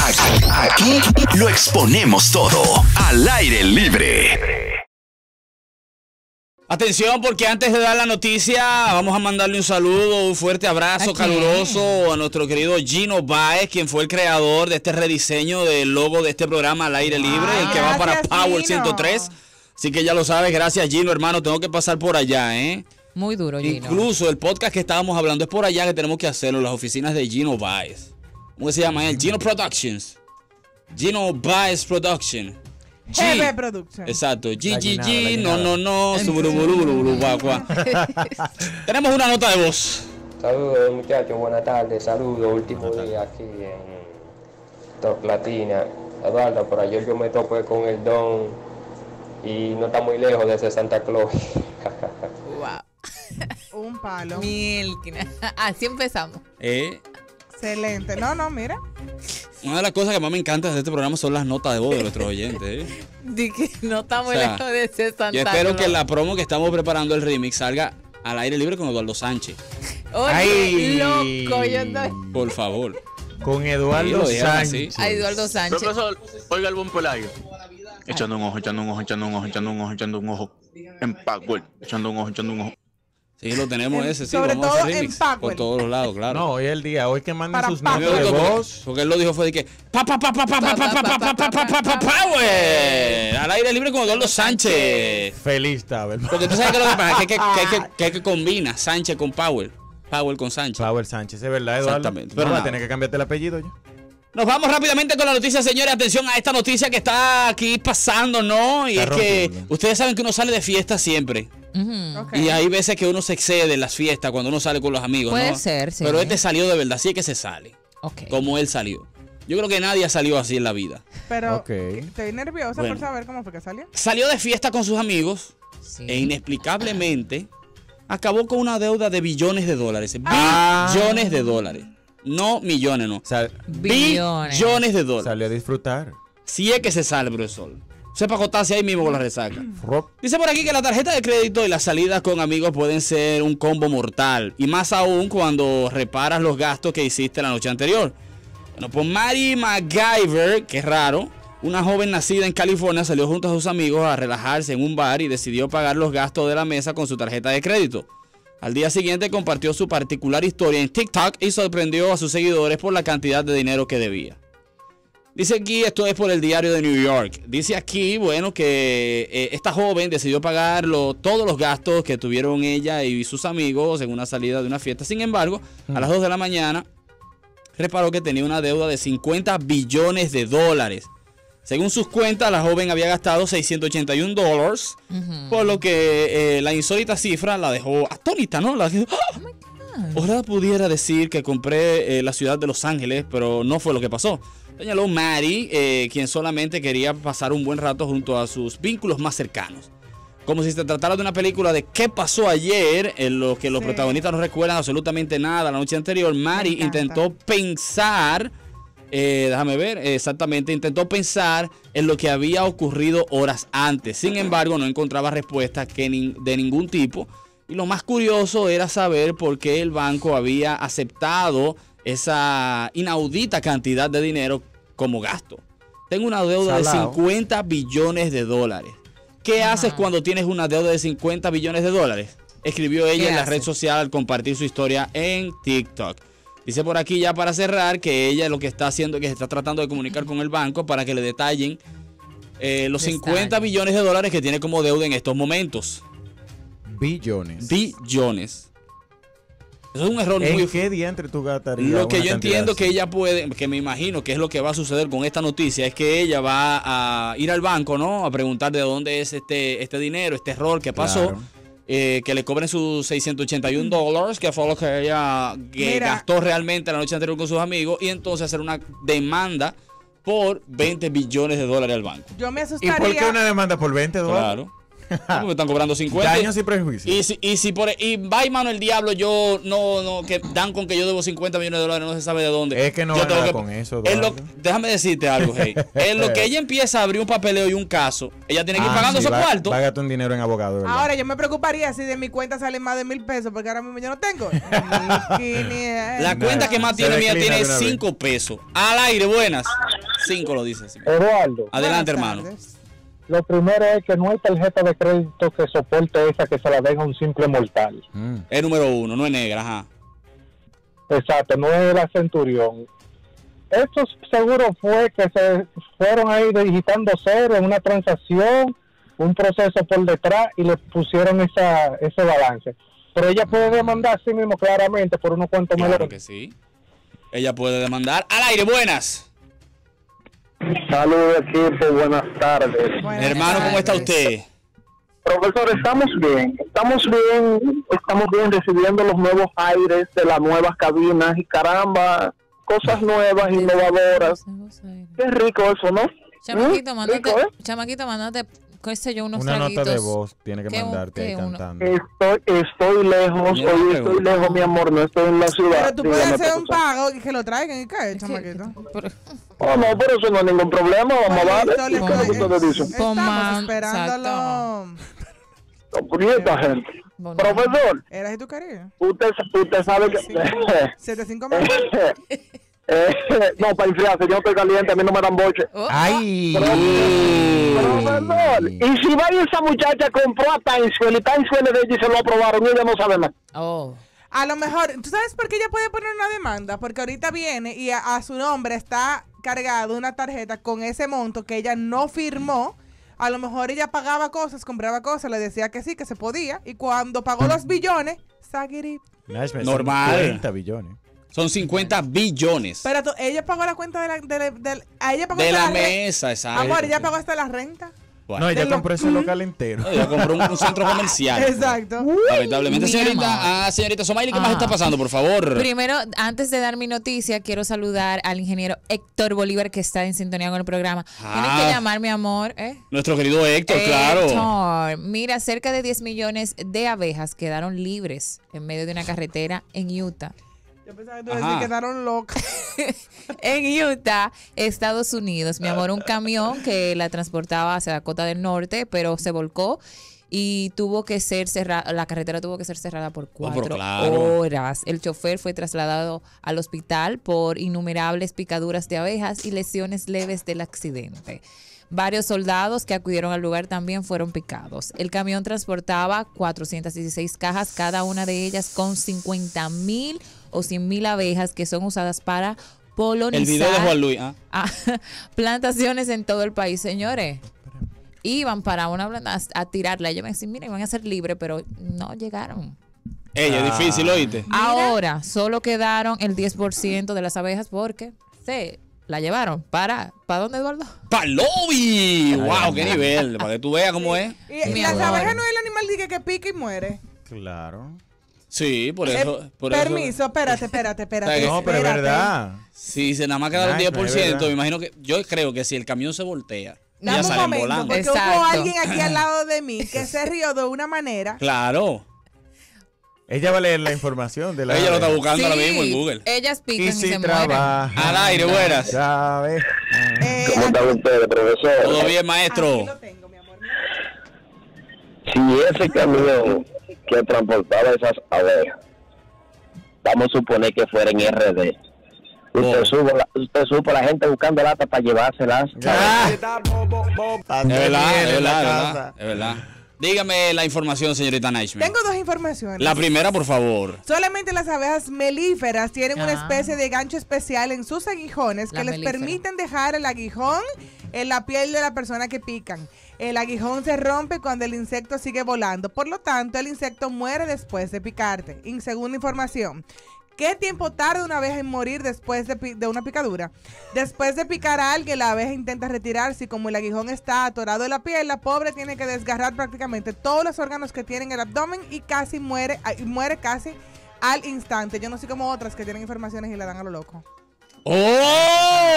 Aquí lo exponemos todo al aire libre. Atención, porque antes de dar la noticia, vamos a mandarle un saludo, un fuerte abrazo caluroso a nuestro querido Gino Baez, quien fue el creador de este rediseño del logo de este programa al aire libre, el que va para Power Gino. 103. Así que ya lo sabes, gracias Gino, hermano, tengo que pasar por allá, ¿eh? Muy duro, Gino. Incluso el podcast que estábamos hablando es por allá que tenemos que hacerlo, en las oficinas de Gino Baez. ¿Cómo se llama él? Gino Productions. Gino Baez Production. G. GB Production. Exacto. G, G, G, no, no, no. Tenemos una nota de voz. Saludos muchachos, buenas tardes, saludos, último día aquí en Top Latina. Eduardo, por ayer yo me topé con el don y no está muy lejos de ese Santa Claus. Wow. Un palo. Mielquina. Así empezamos. Eh, Excelente. No, no, mira. una de las cosas que más me encanta de este programa son las notas de voz de nuestros oyentes. ¿eh? Di que no estamos O sea, lejos de ese Santa Yo espero que la promo que estamos preparando el remix salga al aire libre con Eduardo Sánchez. Oye, Ay. loco, yo. Por favor. Con Eduardo. Sánchez. A Eduardo Sánchez. Profesor, oiga el buen pelayo. Echando un ojo, echando un ojo, echando un ojo, echando un ojo, echando un ojo. En Power. Echando un ojo, echando un ojo. Sí, lo tenemos En- ese, sí. sobre vamos a hacer todo en remix por Power. todos los lados, claro. No, hoy es el día. Hoy que manden Para sus notas de porque, voz. porque él lo dijo fue de que pa pa pa pa pa pa pa pa pa pa pa pa pa power al aire libre con Eduardo Sánchez Feliz hermano. porque tú sabes que lo que pasa que, que, que, que, que, que combina Sánchez con Power Power con Sánchez Power Sánchez, es verdad, Eduardo. Exactamente, Pero va a tener que cambiarte el apellido ya. Nos vamos rápidamente con la noticia, señores. Atención a esta noticia que está aquí pasando, ¿no? Y Está es que ustedes saben que uno sale de fiesta siempre. Y hay veces que uno se excede en las fiestas cuando uno sale con los amigos, Puede ¿no? ser, sí. Pero este salió de verdad, así es que se sale. Ok. Como él salió. Yo creo que nadie ha salido así en la vida. Pero Ok. estoy nerviosa Bueno. por saber cómo fue que salió. Salió de fiesta con sus amigos Sí. e inexplicablemente acabó con una deuda de billones de dólares. Ah. Billones de dólares. No millones, no. Sal- Billones. Billones de dólares. salió a disfrutar. Si es que se sale, profesor. Sepa acotarse ahí mismo con la resaca. Dice por aquí que la tarjeta de crédito y las salidas con amigos pueden ser un combo mortal. Y más aún cuando reparas los gastos que hiciste la noche anterior. Bueno, pues Mary MacGyver, que es raro, una joven nacida en California salió junto a sus amigos a relajarse en un bar y decidió pagar los gastos de la mesa con su tarjeta de crédito. Al día siguiente compartió su particular historia en TikTok y sorprendió a sus seguidores por la cantidad de dinero que debía. Dice aquí, esto es por el diario de New York. Dice aquí, bueno, que eh, esta joven decidió pagar lo- todos los gastos que tuvieron ella y sus amigos en una salida de una fiesta. Sin embargo, a las 2 de la mañana reparó que tenía una deuda de 50 billones de dólares. Según sus cuentas, la joven había gastado 681 dólares, por lo que eh, la insólita cifra la dejó atónita, ¿no? La dejó, ¡Ah! Ojalá pudiera decir que compré eh, la ciudad de Los Ángeles, pero no fue lo que pasó. Señaló Mary, eh, quien solamente quería pasar un buen rato junto a sus vínculos más cercanos. Como si se tratara de una película de qué pasó ayer, en lo que los Sí. protagonistas no recuerdan absolutamente nada la noche anterior. Mary intentó pensar, eh, déjame ver, exactamente, intentó pensar en lo que había ocurrido horas antes. Sin embargo, no encontraba respuestas que de ningún tipo. Y lo más curioso era saber por qué el banco había aceptado esa inaudita cantidad de dinero como gasto. Tengo una deuda de Salao. 50 billones de dólares. ¿Qué haces cuando tienes una deuda de 50 billones de dólares? Escribió ella ¿Qué en la red social al compartir su historia en TikTok. Dice por aquí ya para cerrar que ella lo que está haciendo es que se está tratando de comunicar con el banco para que le detallen eh, los Detalle. 50 billones de dólares que tiene como deuda en estos momentos. Billones. Billones. Eso es un error muy ¿En qué día entre tu gastarías Lo que yo entiendo así? que ella puede, que me imagino que es lo que va a suceder con esta noticia, es que ella va a ir al banco, ¿no? A preguntar de dónde es este, este dinero, este error que pasó. Claro. Eh, que le cobren sus 681 dólares, que fue lo que ella que Mira. gastó realmente la noche anterior con sus amigos, y entonces hacer una demanda por 20 billones de dólares al banco. Yo me ¿Y asustaría. por qué una demanda por 20 dólares? Claro. ¿Cómo me están cobrando 50? Daños y prejuicios. Y si, y si por y va y mano el diablo, yo no, no, que dan con que yo debo 50 millones de dólares, no se sabe de dónde. Es que no yo tengo que- con eso, en lo- déjame decirte algo, hey. En lo que ella empieza a abrir un papeleo y un caso, ella tiene que ir Ah, pagando sí, esos cuartos. Págate un dinero en abogado, ¿verdad? Ahora yo me preocuparía si de mi cuenta salen más de mil pesos, porque ahora mismo yo no tengo. La cuenta que más tiene mía tiene de una vez. 5 pesos. Al aire, buenas. 5 lo dice. así. Eduardo, Adelante, hermano. tardes. Lo primero es que no hay tarjeta de crédito que soporte esa que se la deja un simple mortal. Mm. Es número uno, no es negra, ajá. Exacto, no es la Centurión. Esto seguro fue que se fueron ahí digitando cero en una transacción, un proceso por detrás y le pusieron esa, ese balance. Pero ella puede demandar a sí mismo claramente por unos cuantos Claro millones. que sí. Ella puede demandar. Al aire, buenas. Saludos equipo, buenas tardes. Buenas Hermano, ¿cómo está usted? Profesor, estamos bien, estamos bien, estamos bien recibiendo los nuevos aires de las nuevas cabinas y caramba, cosas nuevas, innovadoras. Qué rico eso, ¿no? Chamaquito, ¿Mm? mándate, Rico, ¿eh? chamaquito, mándate, qué sé yo, unos Una nota de traguitos. voz tiene que ¿Qué un- mandarte ahí uno? cantando. Estoy, estoy lejos, hoy estoy lejos, mi amor, no estoy en la ciudad. Pero tú puedes Dígame, hacer un pago y que lo traigan y cae, chamaquito. Pero- Oh, no, pero eso no hay ningún problema, vamos a Listo, darle. le ¿Qué es lo que estoy- ustedes dicen? Estamos esperándolo. No, por esta gente. Bueno. Profesor, ¿Eras y tú querías? usted, usted sabe que... 75 más. Eh, no, para enfriarse, yo no estoy caliente, a mí no me dan boche. Oh, ¡Ay! Profesor, y si va y esa muchacha compró a Timeswell y Timeswell de ella y se lo aprobaron y ella no sabe más. oh. A lo mejor, ¿tú sabes por qué ella puede poner una demanda? Porque ahorita viene y a, a su nombre está cargado una tarjeta con ese monto que ella no firmó. A lo mejor ella pagaba cosas, compraba cosas, le decía que sí, que se podía. Y cuando pagó los billones, son Normal. 40 billones. Son 50 billones. Pero tú- ella pagó la cuenta de la, de la- de la- a ella pagó De hasta la mesa, exacto. Amor, ella pagó hasta la renta. Bueno, No, ella de lo- compró ese local entero. ella compró un, un centro comercial. Exacto. Lamentablemente, señorita, ah, señorita Somaili, ¿qué más Ah. está pasando, por favor? Primero, antes de dar mi noticia, quiero saludar al ingeniero Héctor Bolívar que está en sintonía con el programa. Tienes Ah. que llamar, mi amor, ¿eh? Nuestro querido Héctor, claro. Héctor, mira, cerca de 10 millones de abejas quedaron libres en medio de una carretera en Utah. Yo pensaba que tú decías que quedaron locas. En Utah, Estados Unidos, mi amor, un camión que la transportaba hacia Dakota del Norte, pero se volcó y tuvo que ser cerrada, la carretera tuvo que ser cerrada por Oh, cuatro claro. horas. El chofer fue trasladado al hospital por innumerables picaduras de abejas y lesiones leves del accidente. Varios soldados que acudieron al lugar también fueron picados. El camión transportaba 416 cajas, cada una de ellas con 50 mil o 100 mil abejas que son usadas para polonizar El video de Juan Luis. ah. a plantaciones en todo el país, señores. Iban para una a, a tirarla. Ellos me decían, miren, van a ser libres, pero no llegaron. Ey, es difícil, oíste. Ahora, solo quedaron el 10% de las abejas porque se la llevaron. ¿Para? ¿Para dónde, Eduardo? ¡Palobi! ¡Wow! ¡Qué nivel! Para que tú veas cómo es. Y, y las abejas no es el animal que, que pica y muere. Claro. Sí, por eso. Eh, por eso- permiso, espérate, espérate, espérate. No, pero es verdad. Si se nada más queda un Nice, es 10%, verdad. me imagino que. Yo creo que si el camión se voltea, Dame ya un salen momento, volando. porque hubo alguien aquí al lado de mí que se rió de una manera. Claro. Ella va a leer la información de la. Ella lo está buscando ahora mismo en Google. Ellas pican Y y, si se mueren. trabaja. Al aire, buenas. ¿Sabes? Eh, ¿Cómo están ustedes, profesor? Todo bien, aquí maestro. lo tengo, mi amor. Si ese camión que transportaba esas abejas, vamos a suponer que fuera en RD, usted, Oh. supo, la, usted supo la gente buscando lata para llevárselas. Ah. Es verdad, es verdad, es verdad, es verdad. Dígame la información, señorita Nashman. Tengo dos informaciones. La primera, por favor. Solamente las abejas melíferas tienen una especie de gancho especial en sus aguijones que les permiten dejar el aguijón en la piel de la persona que pican. El aguijón se rompe cuando el insecto sigue volando, por lo tanto el insecto muere después de picarte. Y segunda información, ¿qué tiempo tarda una abeja en morir después de, una picadura? Después de picar a alguien, la abeja intenta retirarse y como el aguijón está atorado en la piel, la pobre tiene que desgarrar prácticamente todos los órganos que tiene en el abdomen y casi muere, ah, muere casi al instante. Yo no soy como otras que tienen informaciones y la dan a lo loco. ¡Oh!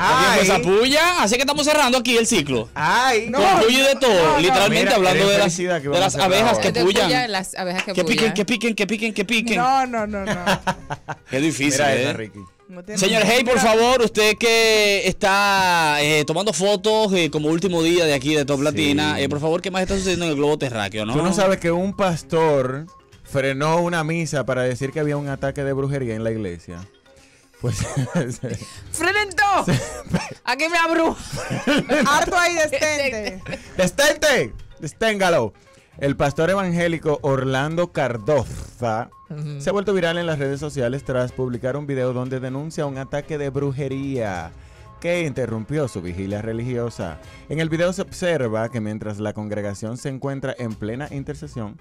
Con esa Ay. puya. Así que estamos cerrando aquí el ciclo. Ay, con puya y de todo. no, no. literalmente Mira, hablando de las, de abejas que Te puyan. pullan las abejas que, Que piquen, que piquen, que piquen, que piquen. No, no, no, no. Qué difícil, Mira ¿eh? esa, Ricky. No Señor Hey, por favor, usted que está eh, tomando fotos eh, como último día de aquí de Top Latina, eh, por favor, ¿qué más está sucediendo en el globo terráqueo, no? Tú no sabes que un pastor frenó una misa para decir que había un ataque de brujería en la iglesia. Pues ¡Frenen Aquí me abro. Harto ahí destente. ¡Destente! ¡Desténgalo! El pastor evangélico Orlando Cardoza se ha vuelto viral en las redes sociales tras publicar un video donde denuncia un ataque de brujería que interrumpió su vigilia religiosa. En el video se observa que mientras la congregación se encuentra en plena intercesión,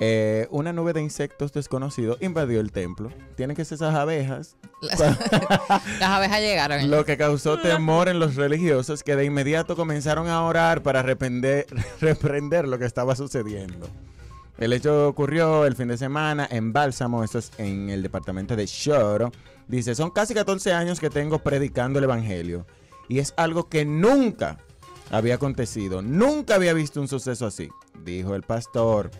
eh, una nube de insectos desconocidos invadió el templo. Tienen que ser esas abejas Las, las abejas llegaron. lo que causó temor en los religiosos que de inmediato comenzaron a orar para reprender, reprender lo que estaba sucediendo. El hecho ocurrió el fin de semana en Bálsamo, esto es en el departamento de Choro. Dice, son casi 14 años que tengo predicando el Evangelio y es algo que nunca había acontecido, nunca había visto un suceso así, dijo el pastor.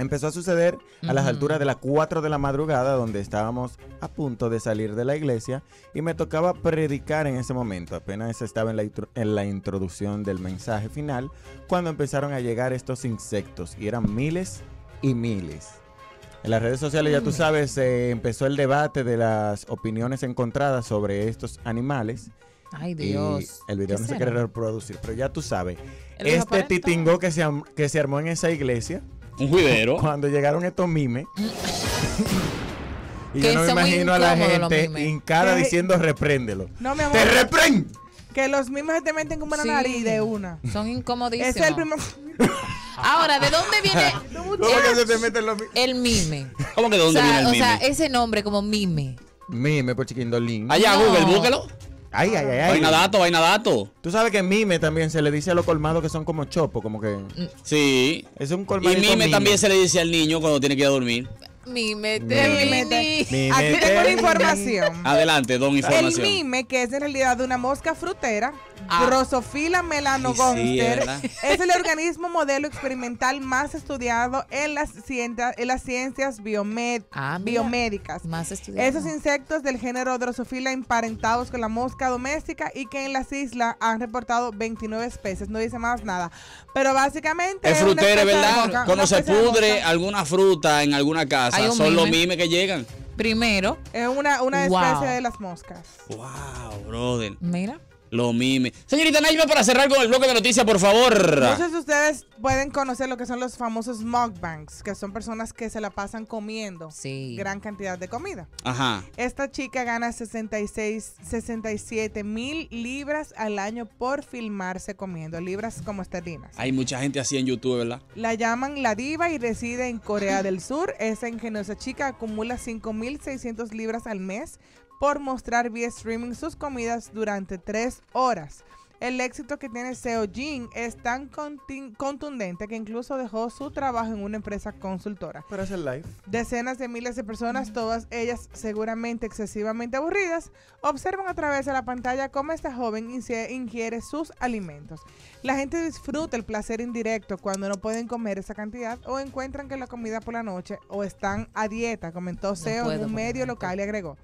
Empezó a suceder a las alturas de las 4 de la madrugada, donde estábamos a punto de salir de la iglesia, y me tocaba predicar en ese momento. Apenas estaba en la, en la introducción del mensaje final, cuando empezaron a llegar estos insectos, y eran miles y miles. En las redes sociales, ya tú sabes, eh, empezó el debate de las opiniones encontradas sobre estos animales. Ay, Y Dios. el video ¿Qué no se quiere reproducir, pero ya tú sabes. Este titingo que se, que se armó en esa iglesia, Un juidero. cuando llegaron estos mimes. y Que yo no me imagino a la gente mimes. hincada diciendo repréndelo. No, mi amor. ¡Te reprend! Que los mismos se te meten como una Sí. nariz de una. Son incomodísimos. Ese es el primer. Ahora, ¿de dónde viene ¿Cómo que se te meten los el mime? ¿Cómo que de O dónde sea, viene el o sea, mime? ese nombre como mime. Mime por chiquindolín. Allá, No. Google, búsquelo. Ay, ay, ay, ay. Vaina dato, vaina dato. Tú sabes que mime también se le dice a los colmados que son como chopo, como que Sí. es un Y colmadito mime mime. también se le dice al niño cuando tiene que ir a dormir. Mime, Mime. mimi. Mime Aquí tengo te- una información. Adelante, don El información. mime, que es en realidad una mosca frutera, Ah. Drosophila sí, melanogonster, es el organismo modelo experimental más estudiado en las, ciencias, en las ciencias biomed- Ah, mira. biomédicas. Más estudiado. Esos insectos del género Drosophila emparentados con la mosca doméstica y que en las islas han reportado 29 especies. No dice más nada. Pero básicamente. Es especie de ¿verdad? Cuando se pudre alguna fruta en alguna casa, Hay un son los mime. mimes que llegan. Primero, Es una, una Wow. especie de las moscas. Wow, brother. mira. Los mimes. Señorita Naima, para cerrar con el bloque de noticias, por favor. No sé si ustedes pueden conocer lo que son los famosos mukbangs, que son personas que se la pasan comiendo Sí. gran cantidad de comida. Ajá. Esta chica gana 66, 67 mil libras al año por filmarse comiendo, libras como esterlinas. Hay mucha gente así en YouTube, ¿verdad? La llaman la diva y reside en Corea del Sur. Esa ingeniosa chica acumula 5.600 libras al mes por mostrar vía streaming sus comidas durante tres horas. El éxito que tiene Seo Jin es tan contundente que incluso dejó su trabajo en una empresa consultora. Para hacer live. Decenas de miles de personas, todas ellas seguramente excesivamente aburridas, observan a través de la pantalla cómo esta joven ingiere sus alimentos. La gente disfruta el placer indirecto cuando no pueden comer esa cantidad o encuentran que la comida por la noche o están a dieta, comentó Seo en un medio local y agregó.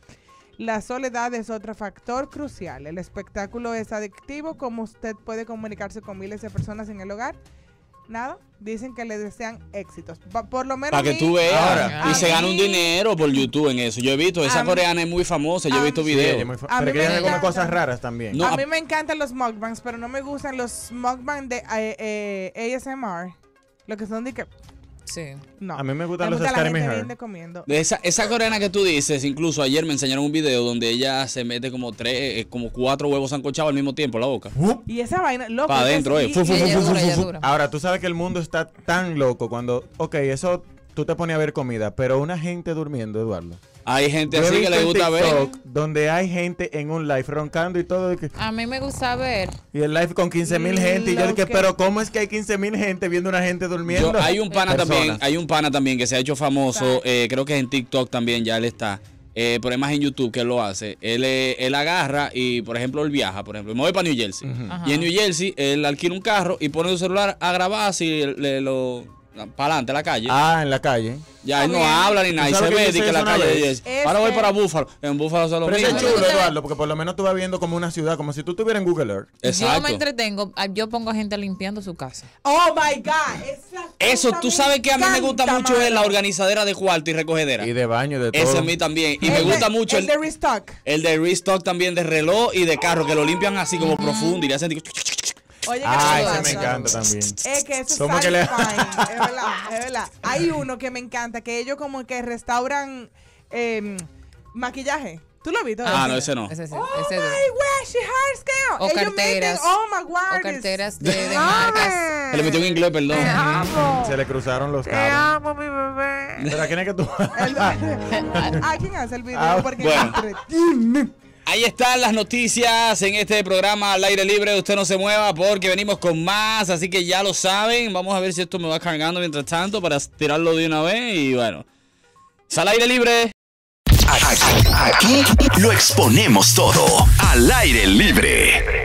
La soledad es otro factor crucial. El espectáculo es adictivo, como usted puede comunicarse con miles de personas en el hogar. Nada, dicen que le desean éxitos. Pa- por lo menos Para que mí- tú veas. Ahora. y se gana un dinero por YouTube en eso. Yo he visto, esa mí- coreana es muy famosa. Yo he visto Sí, videos. Pero que ella come cosas raras también. No, a a- mí me encantan los mukbangs, pero no me gustan los mukbangs de eh, eh, ASMR. Lo que son de que. Sí. No. A mí me gustan Me los gusta Hair. viendo comiendo. De esa, esa coreana que tú dices, incluso ayer me enseñaron un video donde ella se mete como tres, eh, como cuatro huevos sancochados al mismo tiempo en la boca. Y esa vaina, loco. Pa' adentro, eh. Ahora, tú sabes que el mundo está tan loco cuando, ok, eso tú te pones a ver comida, pero una gente durmiendo, Eduardo. Hay gente así que le en gusta ver. TikTok donde hay gente en un live roncando y todo, y, que- A mí me gusta ver. y el live con 15 mil gente, y yo dije, que- pero ¿cómo es que hay 15 mil gente viendo una gente durmiendo? Yo- hay un pana Personas. también, hay un pana también que se ha hecho famoso, eh, creo que en TikTok también ya él está. eh, por más en YouTube que él lo hace. Él, eh, él agarra y, por ejemplo, él viaja, por ejemplo, me voy para New Jersey. Y en New Jersey, él alquila un carro y pone su celular a grabar así, le, lo. Para adelante, a la calle. Ah, en la calle. ya él no habla ni nada. Y ¿Tú se ve que la calle? Jersey. Ahora voy para Búfalo. En Búfalo se lo Pero es chulo, Eduardo, porque por lo menos tú vas viendo como una ciudad, como si tú estuvieras en Google Earth. Yo me Exacto. entretengo, yo pongo a gente limpiando su casa. Oh my God. Esa Eso, tú sabes que a mí me gusta mucho es la organizadera de cuarto y recogedera. Y de baño, de todo. Ese a mí también. Y me gusta mucho el el, de Restock. el de restock también de reloj y de carro, que lo limpian así como profundo y le hacen Oye, que Ah, te ese me encanta también. Es que eso es ¿Cómo que le- es verdad, es verdad. Hay uno que me encanta, que ellos como que restauran eh, maquillaje. ¿Tú lo viste? Ah, no, ese no. Ese, sí, Oh ese my gosh, she scale. O Ellos carteras. meten- oh my God. O carteras de, de Te amo. marcas. Se le metió en inglés, perdón. Te amo. Se le cruzaron los Te cables. amo, mi bebé. Pero ¿a quién es que tú? ¿A quién hace el video? Ah, Porque bueno. Ahí están las noticias en este programa al aire libre. Usted no se mueva porque venimos con más, así que ya lo saben. Vamos a ver si esto me va cargando mientras tanto para tirarlo de una vez. Y bueno, es al aire libre. Aquí lo exponemos todo al aire libre.